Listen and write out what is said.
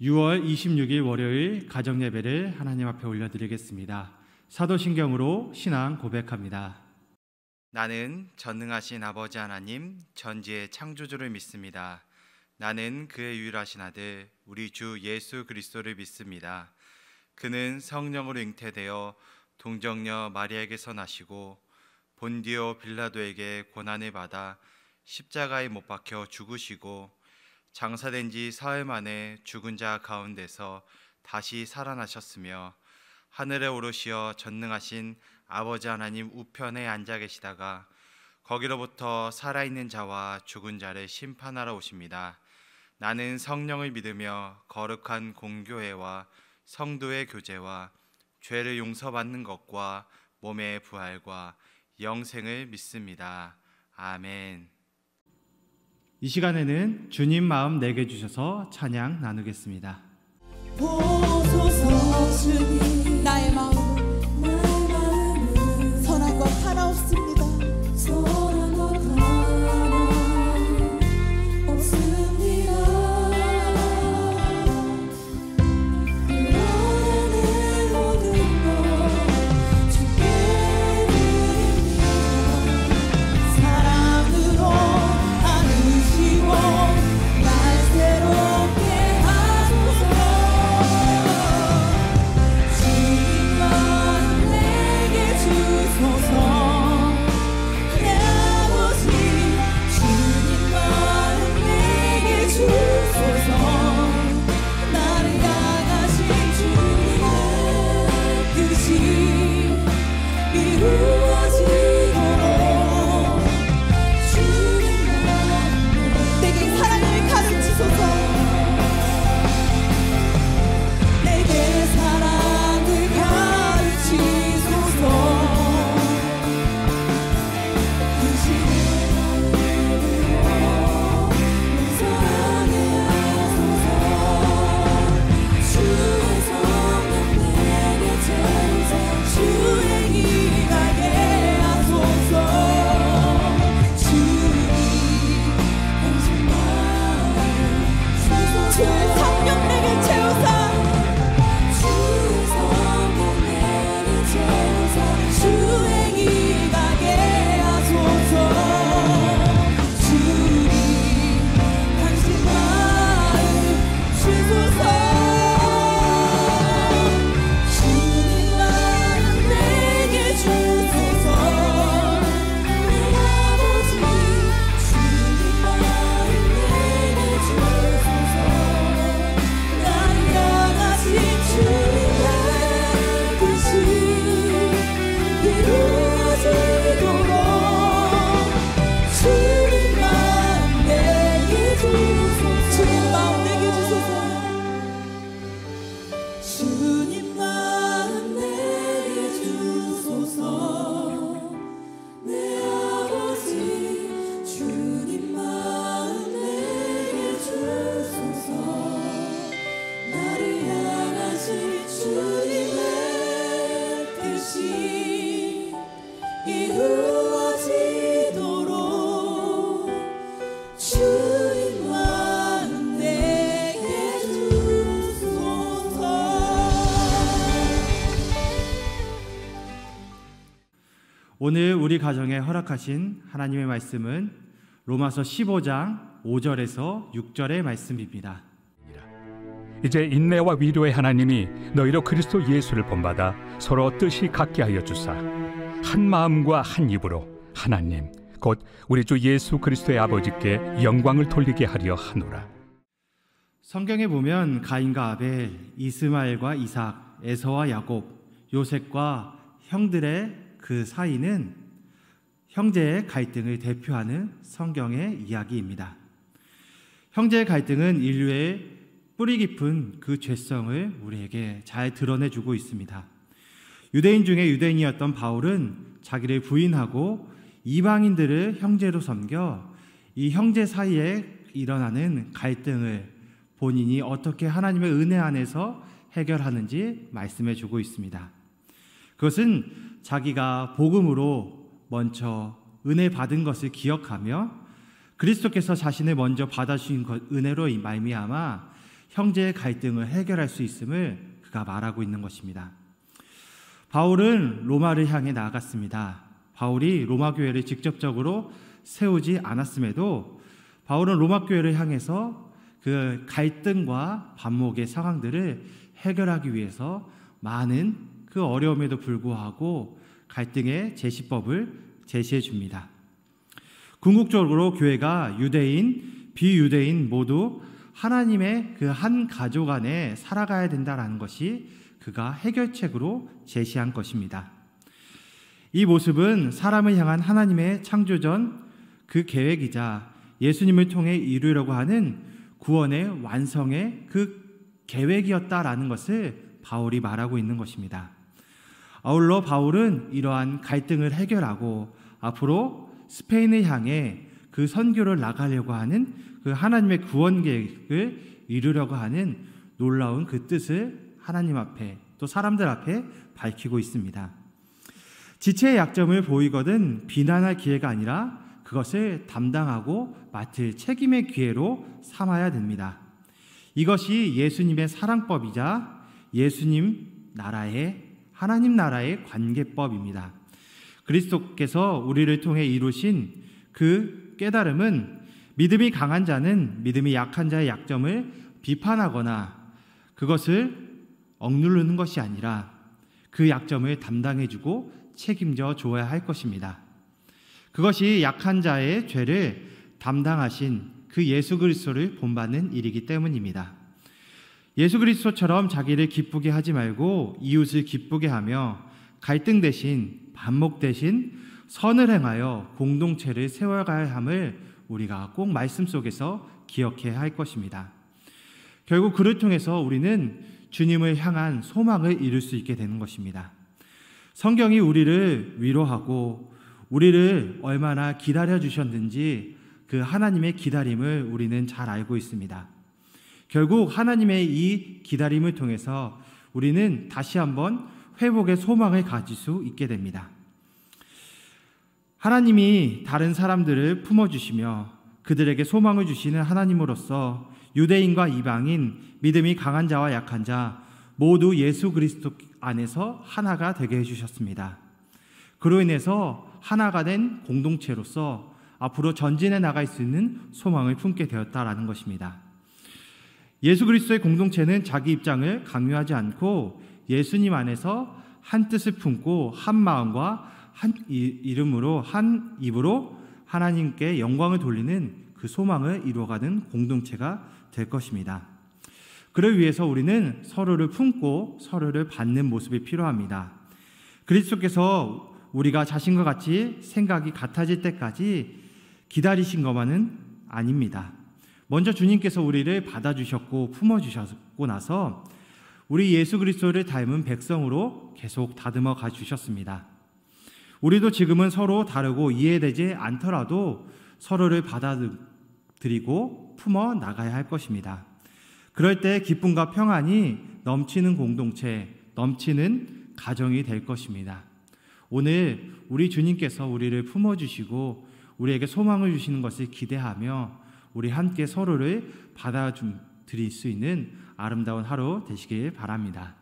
6월 26일 월요일 가정 예배를 하나님 앞에 올려드리겠습니다. 사도신경으로 신앙 고백합니다. 나는 전능하신 아버지 하나님 전지의 창조주를 믿습니다. 나는 그의 유일하신 아들 우리 주 예수 그리스도를 믿습니다. 그는 성령으로 잉태되어 동정녀 마리아에게서 나시고 본디오 빌라도에게 고난을 받아 십자가에 못 박혀 죽으시고 장사된 지 사흘 만에 죽은 자 가운데서 다시 살아나셨으며 하늘에 오르시어 전능하신 아버지 하나님 우편에 앉아 계시다가 거기로부터 살아있는 자와 죽은 자를 심판하러 오십니다. 나는 성령을 믿으며 거룩한 공교회와 성도의 교제와 죄를 용서받는 것과 몸의 부활과 영생을 믿습니다. 아멘. 이 시간에는 주님 마음 내게 주셔서 찬양 나누겠습니다. 오늘 우리 가정에 허락하신 하나님의 말씀은 로마서 15장 5절에서 6절의 말씀입니다. 이제 인내와 위로의 하나님이 너희로 그리스도 예수를 본받아 서로 뜻이 같게 하여 주사 한 마음과 한 입으로 하나님 곧 우리 주 예수 그리스도의 아버지께 영광을 돌리게 하려 하노라. 성경에 보면 가인과 아벨, 이스마엘과 이삭, 에서와 야곱, 요셉과 형들의 그 사이는 형제의 갈등을 대표하는 성경의 이야기입니다. 형제의 갈등은 인류의 뿌리 깊은 그 죄성을 우리에게 잘 드러내주고 있습니다. 유대인 중에 유대인이었던 바울은 자기를 부인하고 이방인들을 형제로 섬겨 이 형제 사이에 일어나는 갈등을 본인이 어떻게 하나님의 은혜 안에서 해결하는지 말씀해 주고 있습니다. 그것은 자기가 복음으로 먼저 은혜 받은 것을 기억하며 그리스도께서 자신을 먼저 받아주신 것, 은혜로 말미암아 형제의 갈등을 해결할 수 있음을 그가 말하고 있는 것입니다. 바울은 로마를 향해 나아갔습니다. 바울이 로마 교회를 직접적으로 세우지 않았음에도 바울은 로마 교회를 향해서 그 갈등과 반목의 상황들을 해결하기 위해서 많은 그 어려움에도 불구하고 갈등의 제시법을 제시해 줍니다. 궁극적으로 교회가 유대인, 비유대인 모두 하나님의 그 한 가족 안에 살아가야 된다라는 것이 그가 해결책으로 제시한 것입니다. 이 모습은 사람을 향한 하나님의 창조전 그 계획이자 예수님을 통해 이루려고 하는 구원의 완성의 그 계획이었다라는 것을 바울이 말하고 있는 것입니다. 아울러 바울은 이러한 갈등을 해결하고 앞으로 스페인을 향해 그 선교를 나가려고 하는 그 하나님의 구원 계획을 이루려고 하는 놀라운 그 뜻을 하나님 앞에 또 사람들 앞에 밝히고 있습니다. 지체의 약점을 보이거든 비난할 기회가 아니라 그것을 담당하고 맡을 책임의 기회로 삼아야 됩니다. 이것이 예수님의 사랑법이자 예수님 나라의 하나님 나라의 관계법입니다. 그리스도께서 우리를 통해 이루신 그 깨달음은 믿음이 강한 자는 믿음이 약한 자의 약점을 비판하거나 그것을 억누르는 것이 아니라 그 약점을 담당해주고 책임져 줘야 할 것입니다. 그것이 약한 자의 죄를 담당하신 그 예수 그리스도를 본받는 일이기 때문입니다. 예수 그리스도처럼 자기를 기쁘게 하지 말고 이웃을 기쁘게 하며 갈등 대신 반목 대신 선을 행하여 공동체를 세워가야 함을 우리가 꼭 말씀 속에서 기억해야 할 것입니다. 결국 그를 통해서 우리는 주님을 향한 소망을 이룰 수 있게 되는 것입니다. 성경이 우리를 위로하고 우리를 얼마나 기다려 주셨는지 그 하나님의 기다림을 우리는 잘 알고 있습니다. 결국 하나님의 이 기다림을 통해서 우리는 다시 한번 회복의 소망을 가질 수 있게 됩니다. 하나님이 다른 사람들을 품어주시며 그들에게 소망을 주시는 하나님으로서 유대인과 이방인, 믿음이 강한 자와 약한 자 모두 예수 그리스도 안에서 하나가 되게 해주셨습니다. 그로 인해서 하나가 된 공동체로서 앞으로 전진해 나갈 수 있는 소망을 품게 되었다라는 것입니다. 예수 그리스도의 공동체는 자기 입장을 강요하지 않고 예수님 안에서 한 뜻을 품고 한 마음과 한 이름으로 한 입으로 하나님께 영광을 돌리는 그 소망을 이루어가는 공동체가 될 것입니다. 그를 위해서 우리는 서로를 품고 서로를 받는 모습이 필요합니다. 그리스도께서 우리가 자신과 같이 생각이 같아질 때까지 기다리신 것만은 아닙니다. 먼저 주님께서 우리를 받아주셨고 품어주셨고 나서 우리 예수 그리스도를 닮은 백성으로 계속 다듬어 가 주셨습니다. 우리도 지금은 서로 다르고 이해되지 않더라도 서로를 받아들이고 품어 나가야 할 것입니다. 그럴 때 기쁨과 평안이 넘치는 공동체, 넘치는 가정이 될 것입니다. 오늘 우리 주님께서 우리를 품어주시고 우리에게 소망을 주시는 것을 기대하며 우리 함께 서로를 받아들일 수 있는 아름다운 하루 되시길 바랍니다.